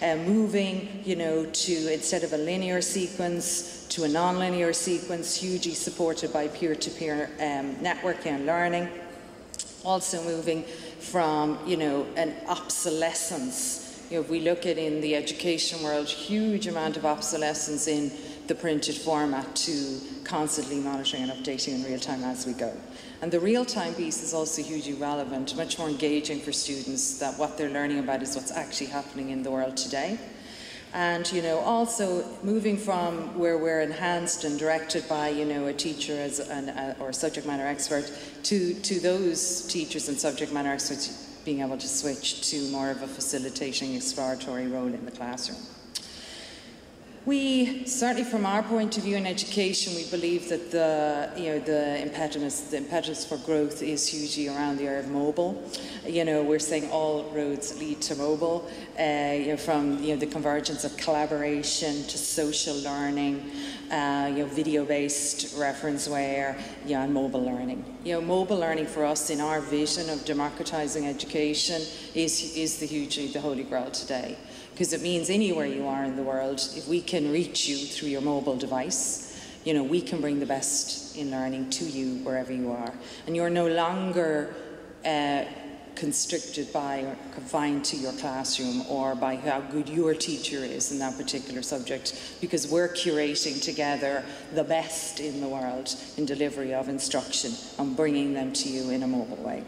Uh, moving, you know, to instead of a linear sequence to a non-linear sequence, hugely supported by peer-to-peer um, networking and learning. Also moving from, you know, an obsolescence. You know, if we look at in the education world, huge amount of obsolescence in the printed format to constantly monitoring and updating in real time as we go. And the real time piece is also hugely relevant, much more engaging for students that what they're learning about is what's actually happening in the world today. And you know, also moving from where we're enhanced and directed by you know a teacher as an uh, or subject matter expert to to those teachers and subject matter experts being able to switch to more of a facilitating exploratory role in the classroom. We certainly, from our point of view in education, we believe that the you know the impetus the impetus for growth is hugely around the area of mobile. You know, we're saying all roads lead to mobile. Uh, you know, from you know the convergence of collaboration to social learning, uh, you know, video-based referenceware, yeah, and mobile learning. You know, mobile learning for us in our vision of democratizing education is is the hugely the holy grail today because it means anywhere you are in the world, if we can reach you through your mobile device, you know, we can bring the best in learning to you wherever you are. And you're no longer uh, constricted by or confined to your classroom or by how good your teacher is in that particular subject because we're curating together the best in the world in delivery of instruction and bringing them to you in a mobile way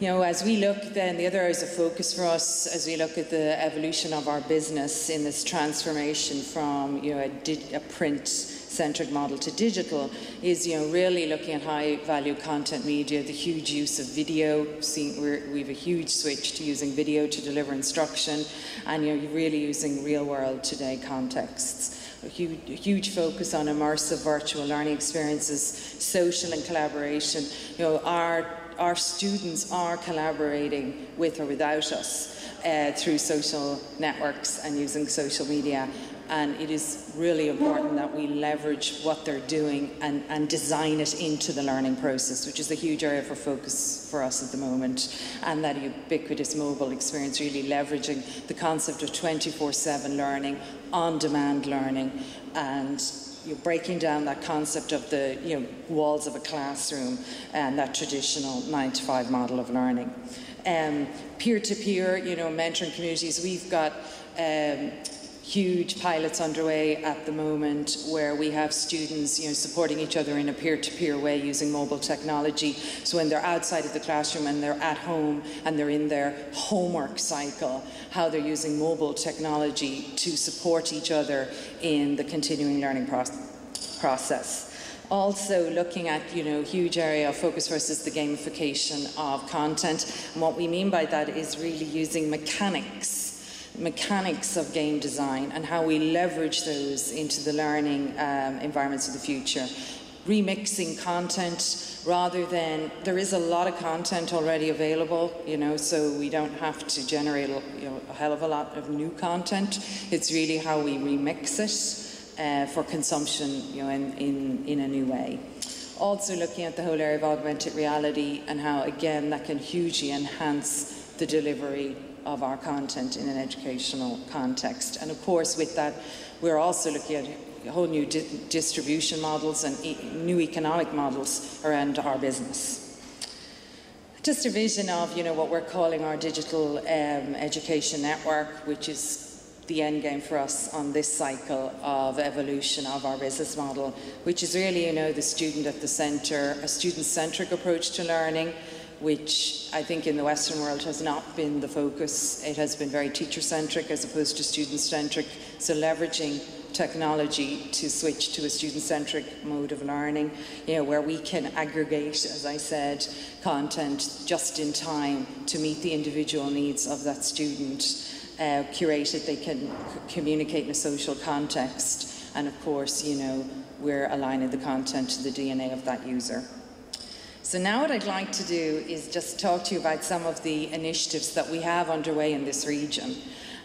you know, as we look then, the other areas of focus for us as we look at the evolution of our business in this transformation from, you know, a, a print-centric model to digital is, you know, really looking at high-value content media, the huge use of video. Seeing, we have a huge switch to using video to deliver instruction, and you know, really using real-world today contexts a huge, a huge, focus on immersive virtual learning experiences, social and collaboration. You know, our our students are collaborating with or without us uh, through social networks and using social media. And it is really important that we leverage what they're doing and, and design it into the learning process, which is a huge area for focus for us at the moment. And that ubiquitous mobile experience, really leveraging the concept of 24 7 learning, on demand learning, and you're breaking down that concept of the you know, walls of a classroom and that traditional nine to five model of learning. Um, peer-to-peer, you know, mentoring communities, we've got um, huge pilots underway at the moment where we have students you know, supporting each other in a peer-to-peer -peer way using mobile technology. So when they're outside of the classroom and they're at home and they're in their homework cycle, how they're using mobile technology to support each other in the continuing learning process also looking at you know huge area of focus versus the gamification of content and what we mean by that is really using mechanics mechanics of game design and how we leverage those into the learning um, environments of the future. Remixing content rather than, there is a lot of content already available, you know, so we don't have to generate you know, a hell of a lot of new content. It's really how we remix it uh, for consumption, you know, in, in, in a new way also looking at the whole area of augmented reality and how, again, that can hugely enhance the delivery of our content in an educational context. And of course, with that, we're also looking at whole new di distribution models and e new economic models around our business. Just a vision of, you know, what we're calling our digital um, education network, which is the end game for us on this cycle of evolution of our business model, which is really, you know, the student at the centre, a student-centric approach to learning, which I think in the Western world has not been the focus. It has been very teacher-centric as opposed to student-centric. So leveraging technology to switch to a student-centric mode of learning, you know, where we can aggregate, as I said, content just in time to meet the individual needs of that student. Uh, curated, they can communicate in a social context, and of course, you know, we're aligning the content to the DNA of that user. So now what I'd like to do is just talk to you about some of the initiatives that we have underway in this region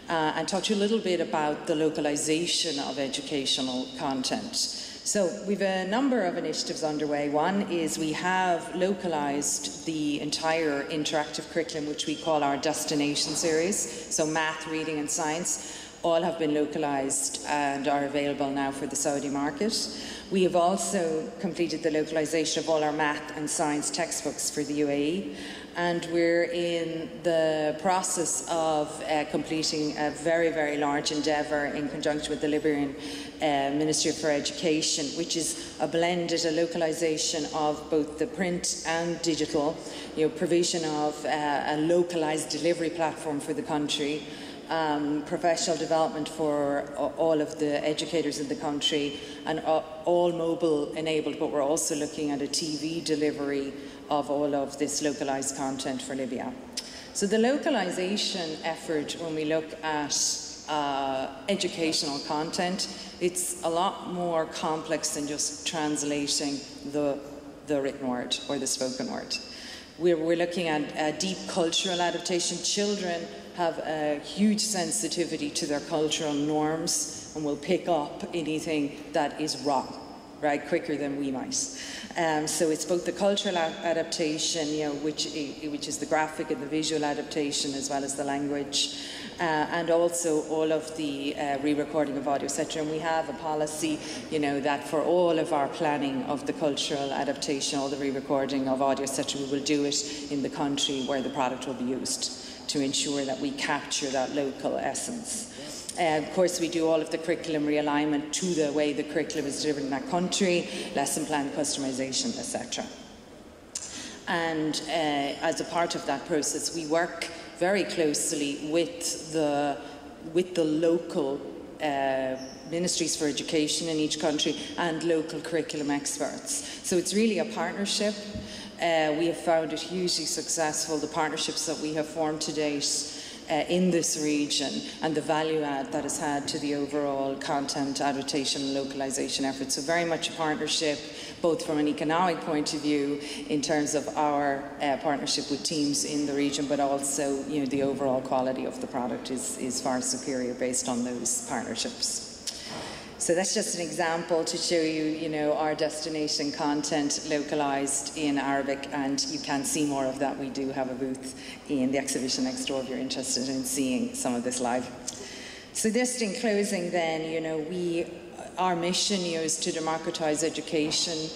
uh, and talk to you a little bit about the localization of educational content. So we've a number of initiatives underway. One is we have localized the entire interactive curriculum, which we call our destination series. So math, reading and science all have been localized and are available now for the Saudi market. We have also completed the localization of all our math and science textbooks for the UAE and we're in the process of uh, completing a very, very large endeavour in conjunction with the Liberian uh, Ministry for Education, which is a blended, a localisation of both the print and digital, you know, provision of uh, a localised delivery platform for the country, um, professional development for all of the educators in the country, and all mobile enabled, but we're also looking at a TV delivery of all of this localized content for Libya. So the localization effort, when we look at uh, educational content, it's a lot more complex than just translating the, the written word or the spoken word. We're, we're looking at uh, deep cultural adaptation. Children have a huge sensitivity to their cultural norms and will pick up anything that is wrong, right, quicker than we might. Um, so it's both the cultural adaptation, you know, which, which is the graphic and the visual adaptation, as well as the language, uh, and also all of the uh, re-recording of audio, etc. And we have a policy, you know, that for all of our planning of the cultural adaptation, all the re-recording of audio, etc., we will do it in the country where the product will be used to ensure that we capture that local essence. Uh, of course, we do all of the curriculum realignment to the way the curriculum is delivered in that country, lesson plan customization, etc. And uh, as a part of that process, we work very closely with the, with the local uh, ministries for education in each country and local curriculum experts. So it's really a partnership. Uh, we have found it hugely successful, the partnerships that we have formed to date uh, in this region and the value add that has had to the overall content adaptation and localization efforts. So very much a partnership, both from an economic point of view in terms of our uh, partnership with teams in the region, but also you know, the overall quality of the product is, is far superior based on those partnerships. So that's just an example to show you, you know, our destination content localized in Arabic, and you can see more of that. We do have a booth in the exhibition next door if you're interested in seeing some of this live. So just in closing then, you know, we, our mission is to democratize education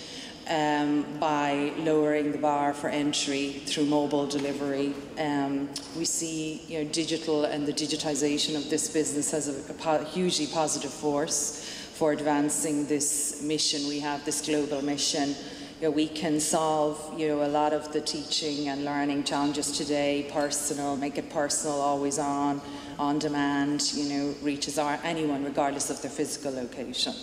um, by lowering the bar for entry through mobile delivery. Um, we see you know, digital and the digitization of this business as a, a po hugely positive force for advancing this mission. We have this global mission. You know, we can solve you know, a lot of the teaching and learning challenges today, personal, make it personal, always on, on demand, you know, reaches our, anyone regardless of their physical location.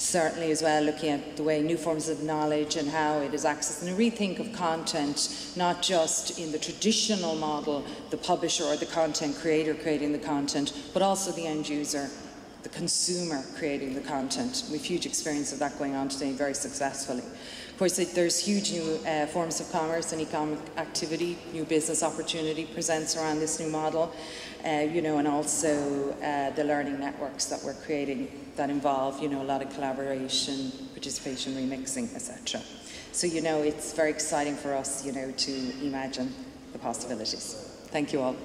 Certainly as well looking at the way new forms of knowledge and how it is accessed and a rethink of content, not just in the traditional model, the publisher or the content creator creating the content, but also the end user the consumer creating the content. We've huge experience of that going on today very successfully. Of course, there's huge new uh, forms of commerce and economic activity, new business opportunity presents around this new model, uh, you know, and also uh, the learning networks that we're creating that involve, you know, a lot of collaboration, participation, remixing, etc. So, you know, it's very exciting for us, you know, to imagine the possibilities. Thank you all.